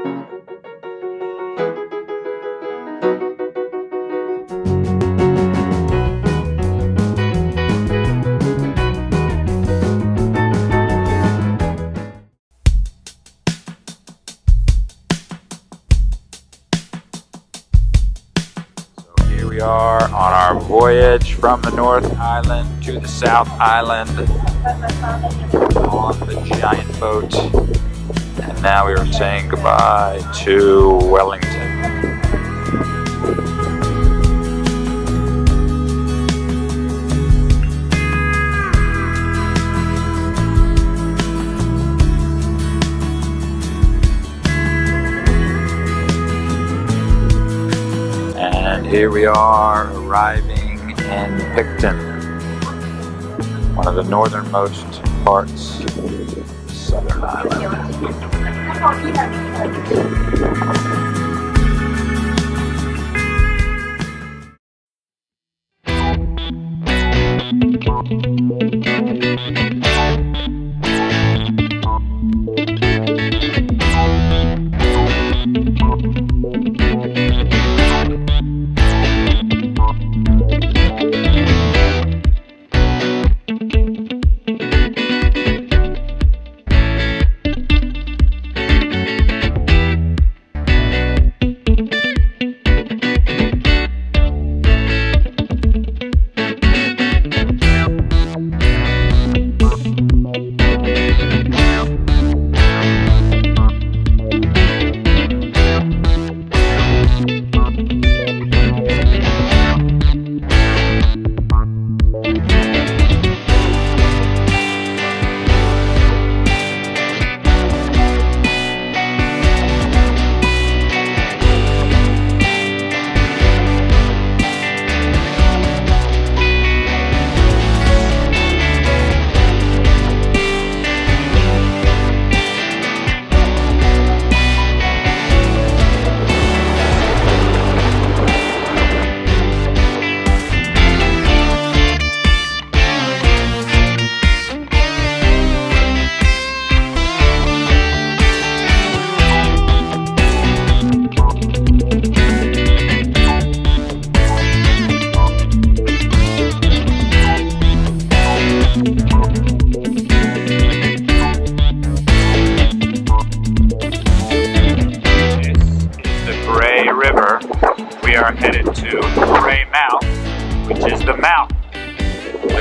So here we are on our voyage from the North Island to the South Island on the giant boat. Now we are saying goodbye to Wellington. And here we are arriving in Picton, one of the northernmost parts of South Island. This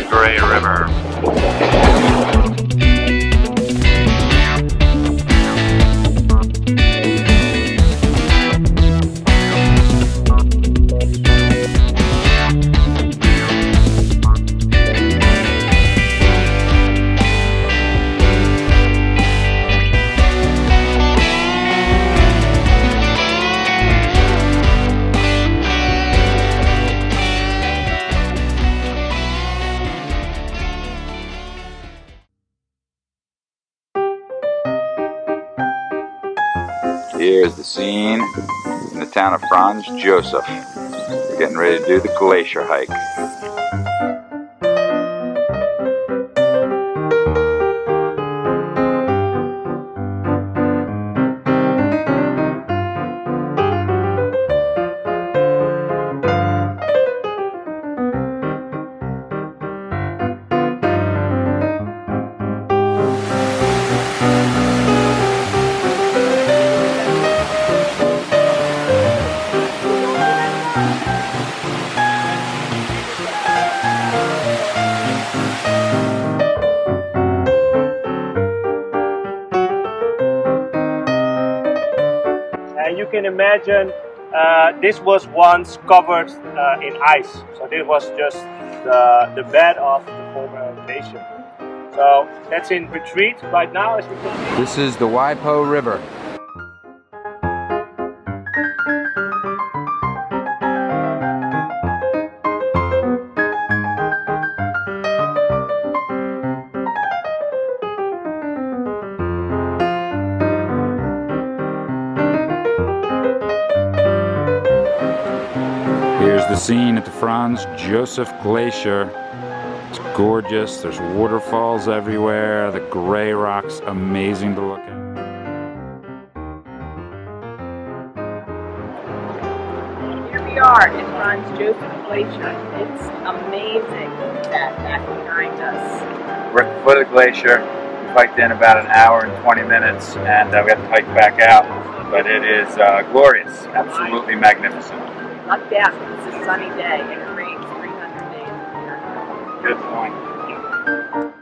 Grey River. Town of Franz Josef. We're getting ready to do the glacier hike. Imagine uh, this was once covered uh, in ice. So this was just the, the bed of the former glacier. So that's in retreat right now as we. This is the Waiho River. the scene at the Franz Josef Glacier. It's gorgeous, there's waterfalls everywhere, the gray rock's amazing to look at. Here we are at Franz Josef Glacier. It's amazing that that behind us. We're at the foot of the glacier. We hiked in about an hour and 20 minutes and uh, we have to hike back out. But it is uh, glorious, absolutely magnificent lucked out. Sunny day it rains 300 days a year. Good point.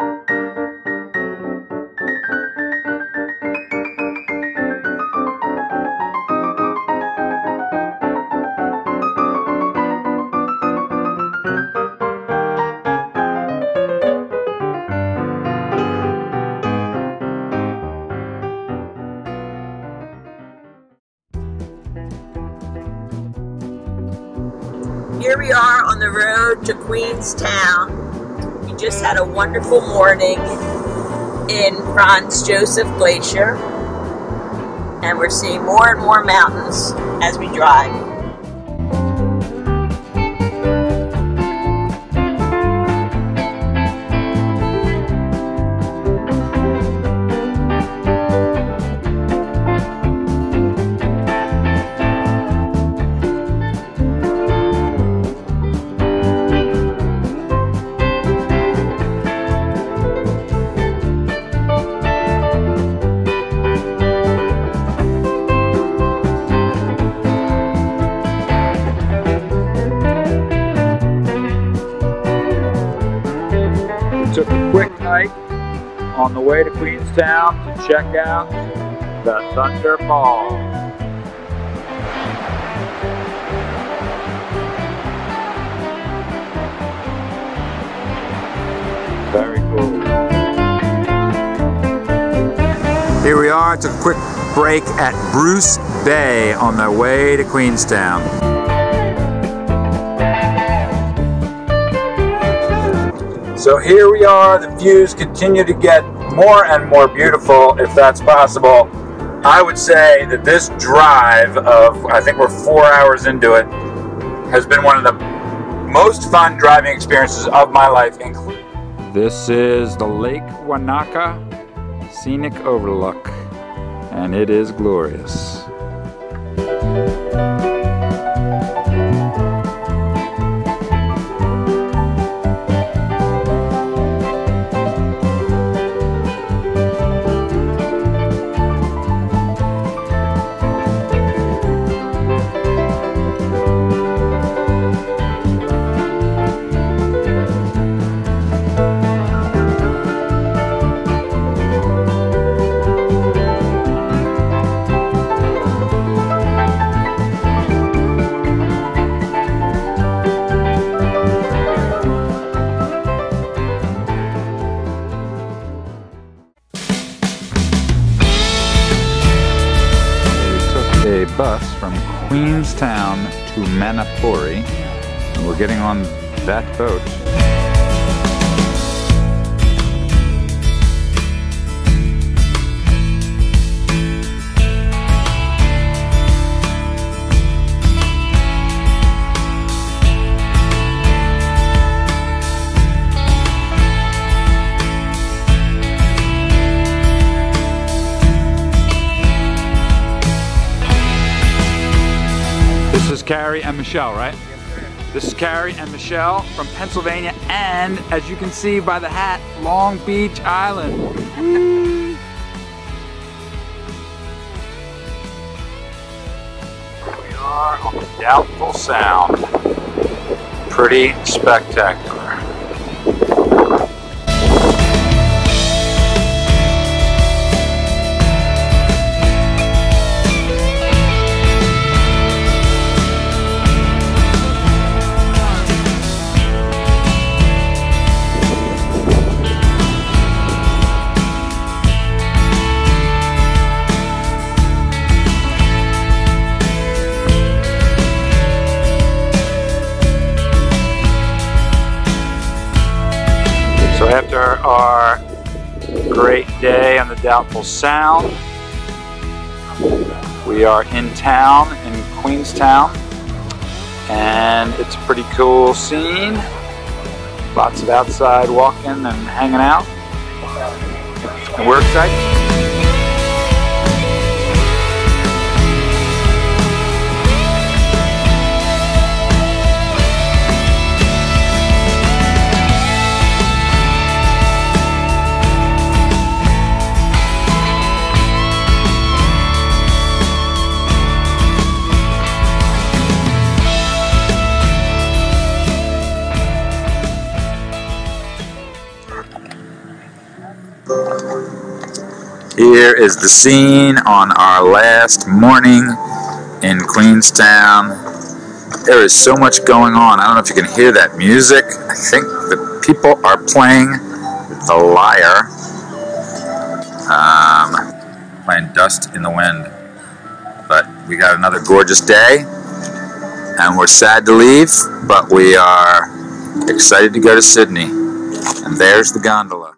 Here we are on the road to Queenstown. We just had a wonderful morning in Franz Josef Glacier, and we're seeing more and more mountains as we drive. Way to Queenstown to check out the Thunder Falls. Very cool. Here we are, took a quick break at Bruce Bay on the way to Queenstown. So here we are, the views continue to get more and more beautiful if that's possible. I would say that this drive of, I think we're four hours into it, has been one of the most fun driving experiences of my life. This is the Lake Wanaka Scenic Overlook, and it is glorious. Bus from Queenstown to Manapouri, and we're getting on that boat. Carrie and Michelle, right? This is Carrie and Michelle from Pennsylvania, and as you can see by the hat, Long Beach Island. We are on Doubtful Sound. Pretty spectacular. On the Doubtful Sound, we are in town in Queenstown, and it's a pretty cool scene. Lots of outside walking and hanging out. And we're excited. Here is the scene on our last morning in Queenstown. There is so much going on. I don't know if you can hear that music. I think the people are playing The Lyre. Um, playing Dust in the Wind. But we got another gorgeous day. And we're sad to leave, but we are excited to go to Sydney. And there's the gondola.